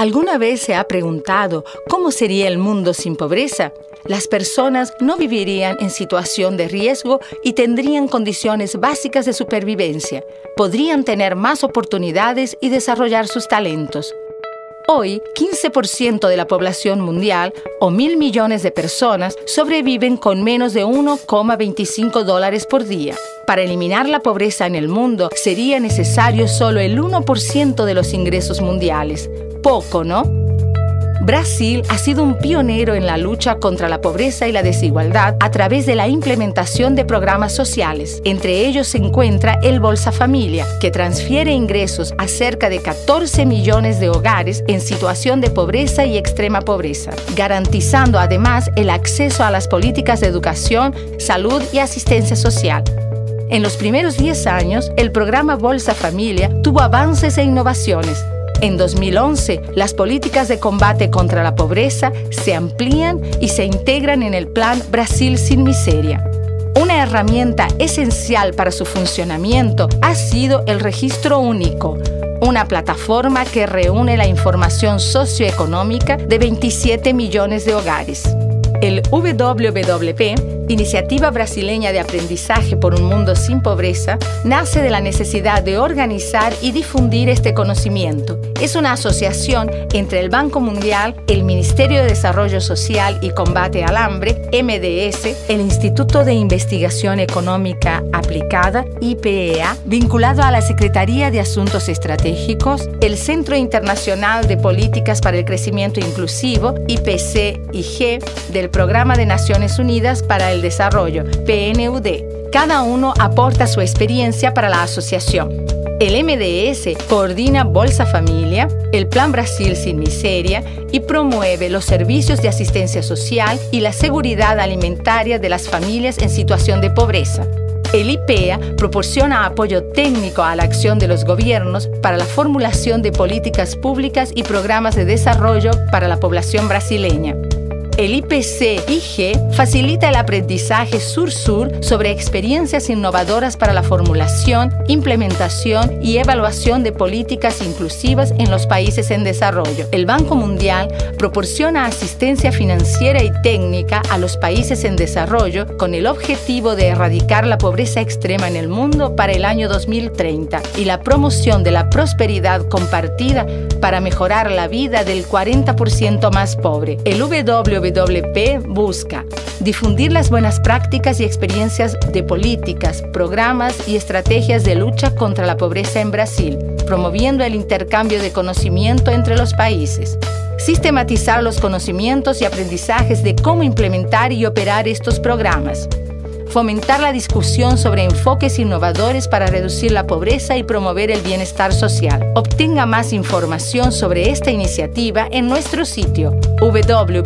¿Alguna vez se ha preguntado cómo sería el mundo sin pobreza? Las personas no vivirían en situación de riesgo y tendrían condiciones básicas de supervivencia. Podrían tener más oportunidades y desarrollar sus talentos. Hoy, 15% de la población mundial, o mil millones de personas, sobreviven con menos de 1,25 dólares por día. Para eliminar la pobreza en el mundo sería necesario solo el 1% de los ingresos mundiales poco, ¿no? Brasil ha sido un pionero en la lucha contra la pobreza y la desigualdad a través de la implementación de programas sociales. Entre ellos se encuentra el Bolsa Familia, que transfiere ingresos a cerca de 14 millones de hogares en situación de pobreza y extrema pobreza, garantizando además el acceso a las políticas de educación, salud y asistencia social. En los primeros 10 años, el programa Bolsa Familia tuvo avances e innovaciones en 2011, las políticas de combate contra la pobreza se amplían y se integran en el Plan Brasil sin Miseria. Una herramienta esencial para su funcionamiento ha sido el registro único, una plataforma que reúne la información socioeconómica de 27 millones de hogares. El WWP, Iniciativa Brasileña de Aprendizaje por un Mundo sin Pobreza, nace de la necesidad de organizar y difundir este conocimiento. Es una asociación entre el Banco Mundial, el Ministerio de Desarrollo Social y Combate al Hambre, MDS, el Instituto de Investigación Económica Aplicada, IPEA, vinculado a la Secretaría de Asuntos Estratégicos, el Centro Internacional de Políticas para el Crecimiento Inclusivo, IPC-IG, del Programa de Naciones Unidas para el Desarrollo, PNUD. Cada uno aporta su experiencia para la asociación. El MDS coordina Bolsa Familia, el Plan Brasil sin Miseria y promueve los servicios de asistencia social y la seguridad alimentaria de las familias en situación de pobreza. El IPEA proporciona apoyo técnico a la acción de los gobiernos para la formulación de políticas públicas y programas de desarrollo para la población brasileña. El IPC-IG facilita el aprendizaje sur-sur sobre experiencias innovadoras para la formulación, implementación y evaluación de políticas inclusivas en los países en desarrollo. El Banco Mundial proporciona asistencia financiera y técnica a los países en desarrollo con el objetivo de erradicar la pobreza extrema en el mundo para el año 2030 y la promoción de la prosperidad compartida para mejorar la vida del 40% más pobre. El WWP busca difundir las buenas prácticas y experiencias de políticas, programas y estrategias de lucha contra la pobreza en Brasil, promoviendo el intercambio de conocimiento entre los países. Sistematizar los conocimientos y aprendizajes de cómo implementar y operar estos programas, fomentar la discusión sobre enfoques innovadores para reducir la pobreza y promover el bienestar social. Obtenga más información sobre esta iniciativa en nuestro sitio www.org.br.